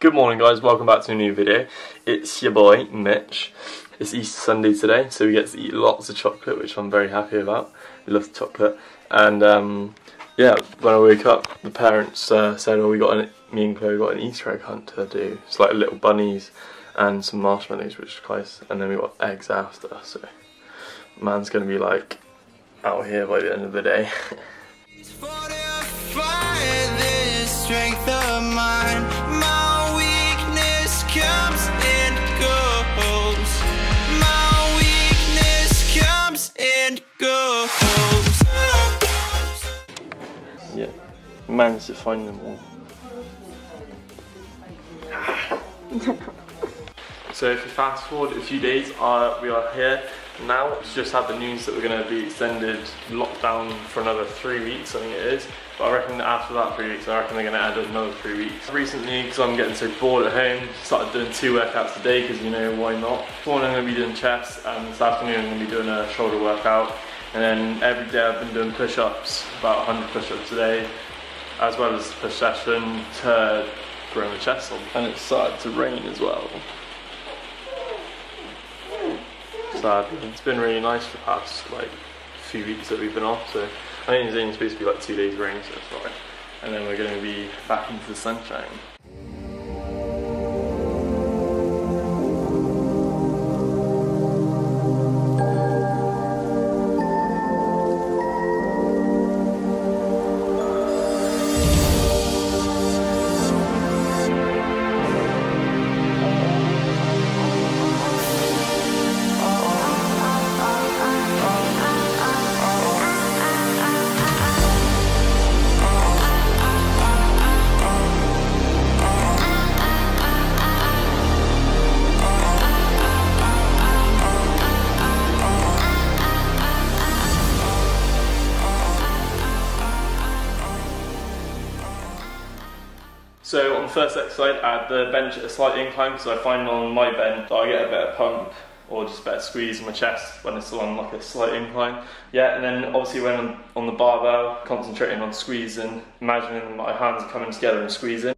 Good morning guys, welcome back to a new video. It's your boy, Mitch. It's Easter Sunday today, so we get to eat lots of chocolate, which I'm very happy about. We love chocolate. And um, yeah, when I woke up, the parents uh, said, oh, we got an, me and Chloe got an Easter egg hunt to do. It's like little bunnies and some marshmallows, which is close. And then we got eggs after, so man's gonna be like out here by the end of the day. managed to find them all. so if you fast forward a few days, uh, we are here now. Just had the news that we're going to be extended lockdown for another three weeks, I think it is. But I reckon after that three weeks, I reckon they're going to add another three weeks. Recently, because I'm getting so bored at home, started doing two workouts a day because you know why not. This morning I'm going to be doing chest, and this afternoon I'm going to be doing a shoulder workout. And then every day I've been doing push-ups, about 100 push-ups a day, as well as push session to grow my chest on. And it started to rain as well sad. It's been really nice for the past like few weeks that we've been off. So I think it's only supposed to be like two days rain, so it's alright. And then we're going to be back into the sunshine. First exercise, had the bench at a slight incline because I find on my bench that I get a better pump or just a better squeeze in my chest when it's on like a slight incline. Yeah, and then obviously when I'm on the barbell, concentrating on squeezing, imagining my hands coming together and squeezing.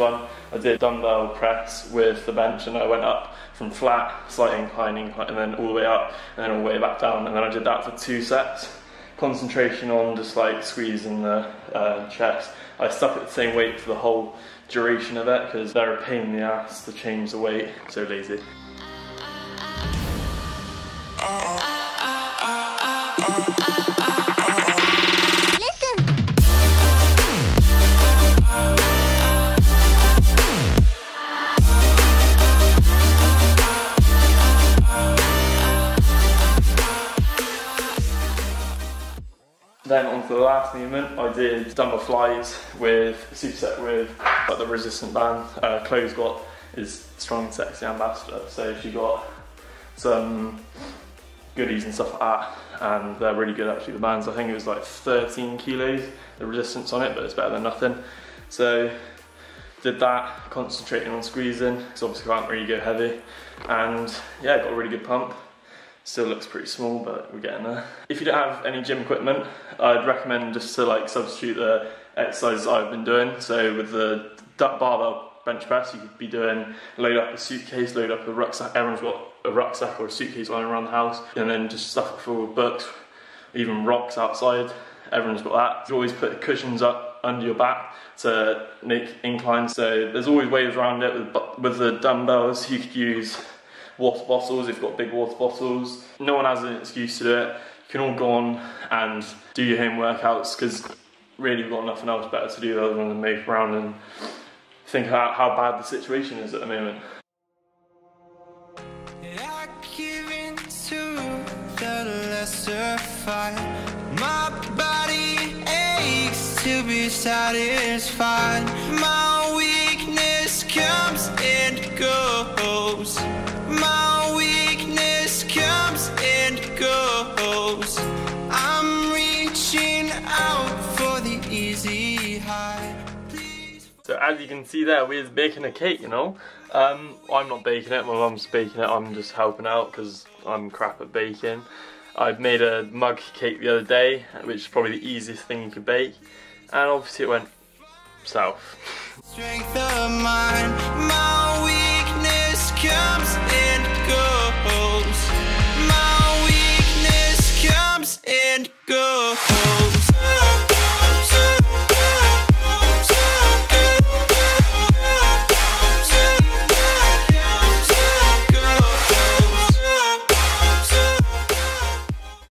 One, I did dumbbell press with the bench and I went up from flat, slight incline, incline, and then all the way up, and then all the way back down, and then I did that for two sets. Concentration on just like squeezing the uh, chest. I stuck at the same weight for the whole duration of it because they're a pain in the ass to change the weight, so lazy. Then on to the last movement, I did dumbbell flies with superset with like the resistant band. Uh, Chloe's got is strong and sexy ambassador, so she got some goodies and stuff like that, and they're really good actually. The bands, I think it was like 13 kilos, the resistance on it, but it's better than nothing. So did that, concentrating on squeezing, because obviously can't really go heavy, and yeah, got a really good pump. Still looks pretty small, but we're getting there. If you don't have any gym equipment, I'd recommend just to like substitute the exercises I've been doing. So with the barbell bench press, you could be doing load up a suitcase, load up a rucksack. Everyone's got a rucksack or a suitcase lying around the house, and then just stuff it full of books, even rocks outside. Everyone's got that. You always put cushions up under your back to make inclines. So there's always ways around it. With, with the dumbbells, you could use water bottles if you've got big water bottles. No one has an excuse to do it. You can all go on and do your home workouts because really we've got nothing else better to do other than move around and think about how bad the situation is at the moment. Satisfied. My weakness comes and goes. I'm reaching out for the easy high. So as you can see there, we're baking a cake, you know. Um, I'm not baking it, my mum's baking it, I'm just helping out because I'm crap at baking. I made a mug cake the other day, which is probably the easiest thing you could bake, and obviously it went south.